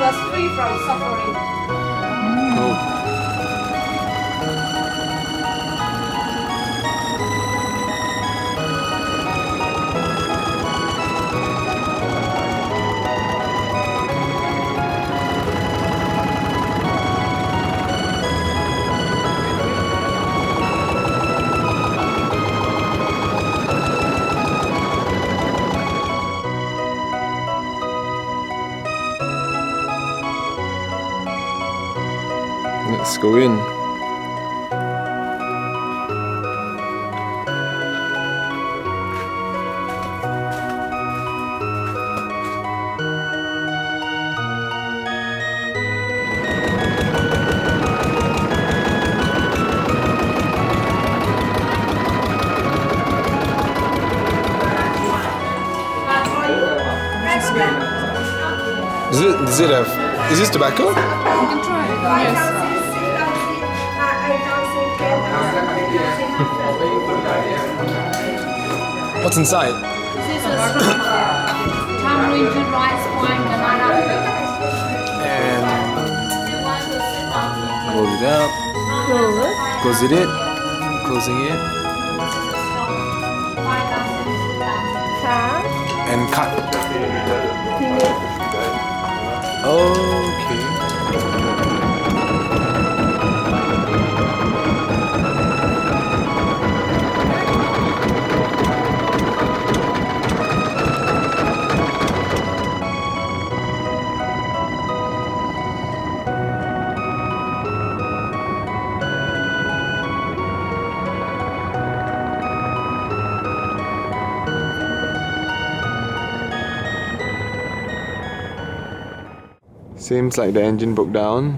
was free from suffering. Let's go in. Is it, does it is this tobacco? You can try it. Yes. What's inside? This is a tamarind rice wine banana. And to sit down? close it. Close it. Closing it. Uh, and cut. Seems like the engine broke down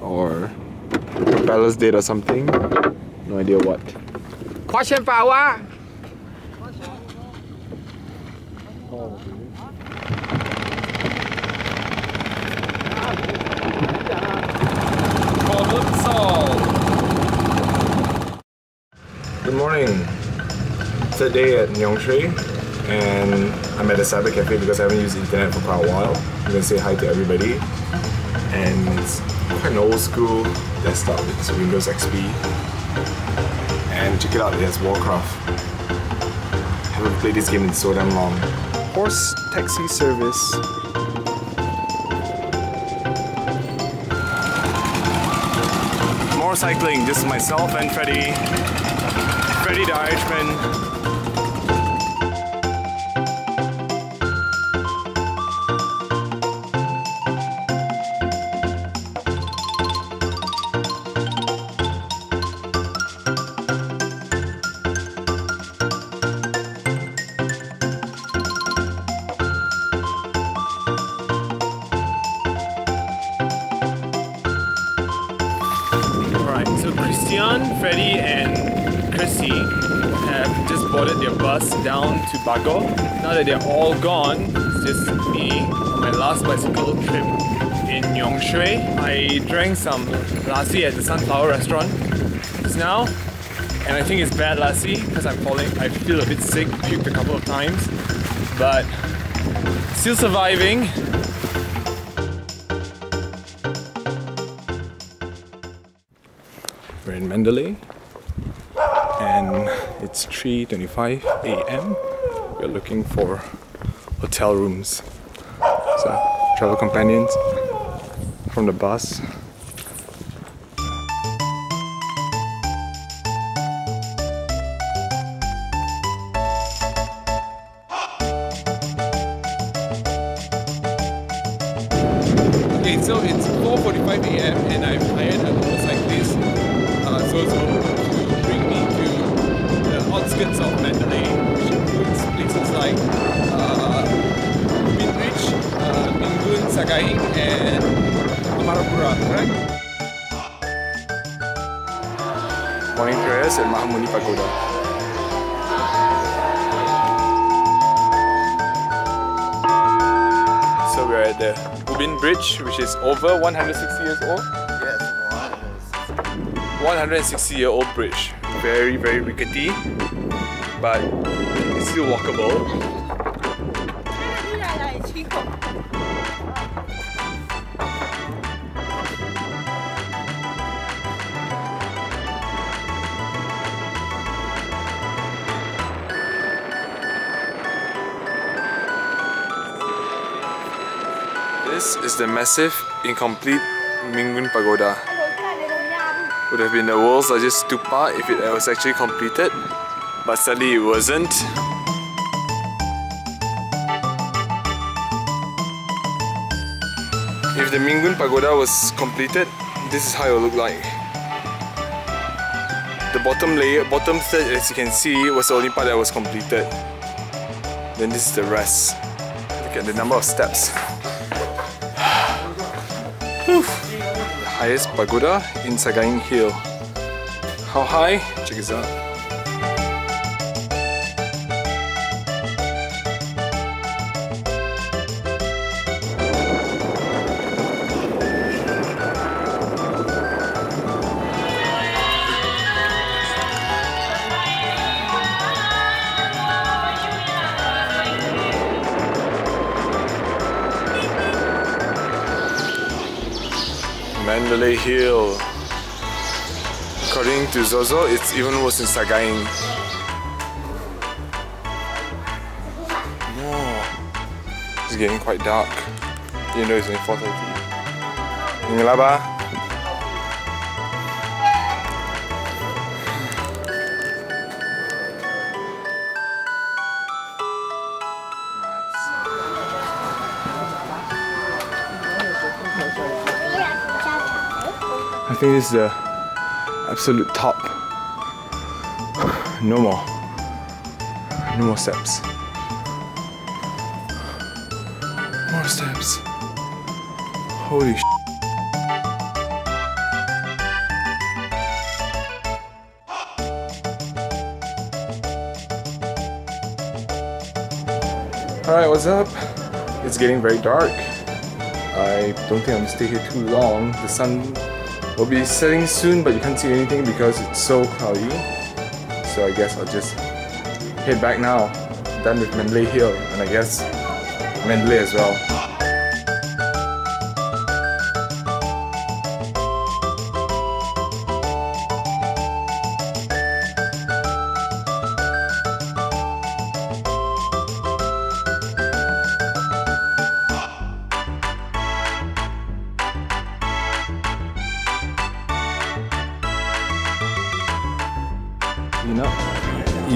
or the propellers did or something. No idea what. Question power! Problem solved! Good morning! Today at Nyaungshwe and I'm at a cyber cafe because I haven't used internet for quite a while. I'm gonna say hi to everybody. And quite an old school desktop. It's Windows XP. And check it out, it has Warcraft. haven't played this game in so damn long. Horse taxi service. More cycling, just myself and Freddy. Freddy the Irishman. Christian, Freddie, and Chrissy have just boarded their bus down to Bago. Now that they're all gone, it's just me on my last bicycle trip in Nyaungshwe. I drank some lassi at the Sunflower restaurant just now, and I think it's bad lassi because I'm falling. I feel a bit sick, puked a couple of times, but still surviving. We're in Mandalay and it's 3.25 a.m. We're looking for hotel rooms. So, travel companions from the bus. Morning prayers at Mahamuni Pagoda. So we're at the U Bein Bridge, which is over 160 years old. Yes, 160 year old bridge. Very, very rickety, but it's still walkable. This is the massive, incomplete Mingun Pagoda. Would have been the world's largest stupa if it was actually completed, but sadly it wasn't. If the Mingun Pagoda was completed, this is how it would look like. The bottom layer, bottom third, as you can see, was the only part that was completed. Then this is the rest. Look at the number of steps. Highest pagoda in Sagaing Hill. How high? Check this out. Mandalay Hill. According to Zozo, it's even worse in Sagaing. No. It's getting quite dark. You know it's only 4.30. Ingalaba. Think this is the absolute top. No more. No more steps. More steps. Holy sh. Alright, what's up? It's getting very dark. I don't think I'm gonna stay here too long. The sun will be setting soon, but you can't see anything because it's so cloudy. So I guess I'll just head back now. Done with Mandalay Hill, and I guess Mandalay as well.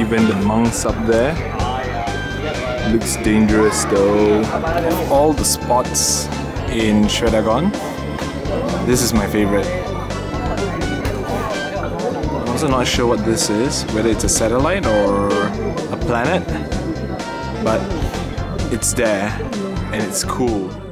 Even the monks up there looks dangerous though. All the spots in Shwedagon, this is my favorite. I'm also not sure what this is, whether it's a satellite or a planet, but it's there and it's cool.